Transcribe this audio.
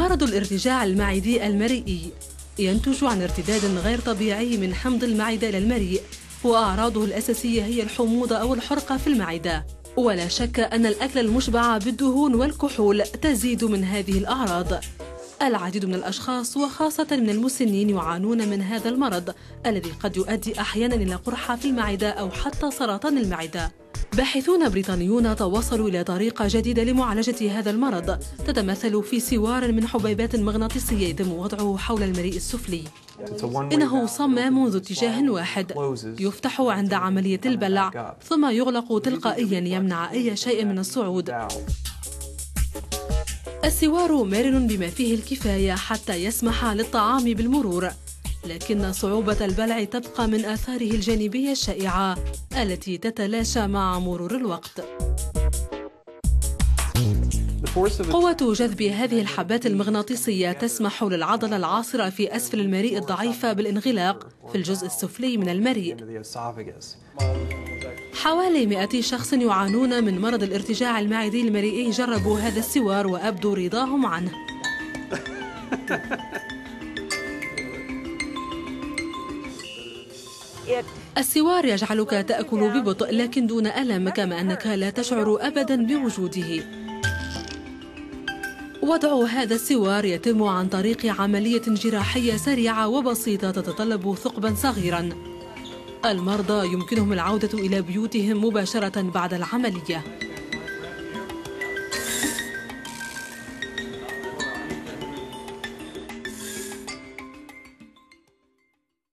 مرض الارتجاع المعدي المرئي ينتج عن ارتداد غير طبيعي من حمض المعدة إلى المريء وأعراضه الأساسية هي الحموضة أو الحرقة في المعدة. ولا شك أن الأكل المشبع بالدهون والكحول تزيد من هذه الأعراض. العديد من الأشخاص وخاصة من المسنين يعانون من هذا المرض الذي قد يؤدي أحيانا إلى قرحة في المعدة أو حتى سرطان المعدة. باحثون بريطانيون توصلوا إلى طريقة جديدة لمعالجة هذا المرض. تتمثل في سوار من حبيبات مغناطيسية يتم وضعه حول المريء السفلي. إنه صمام ذو اتجاه واحد. يفتح عند عملية البلع ثم يغلق تلقائيا يمنع أي شيء من الصعود. السوار مرن بما فيه الكفاية حتى يسمح للطعام بالمرور. لكن صعوبة البلع تبقى من آثاره الجانبية الشائعة التي تتلاشى مع مرور الوقت. قوة جذب هذه الحبات المغناطيسية تسمح للعضلة العاصرة في أسفل المريء الضعيفة بالانغلاق في الجزء السفلي من المريء. حوالي 100 شخص يعانون من مرض الارتجاع المعدي المريئي جربوا هذا السوار وأبدوا رضاهم عنه. السوار يجعلك تأكل ببطء لكن دون ألم كما أنك لا تشعر أبدا بوجوده. وضع هذا السوار يتم عن طريق عملية جراحية سريعة وبسيطة تتطلب ثقبا صغيرا. المرضى يمكنهم العودة إلى بيوتهم مباشرة بعد العملية.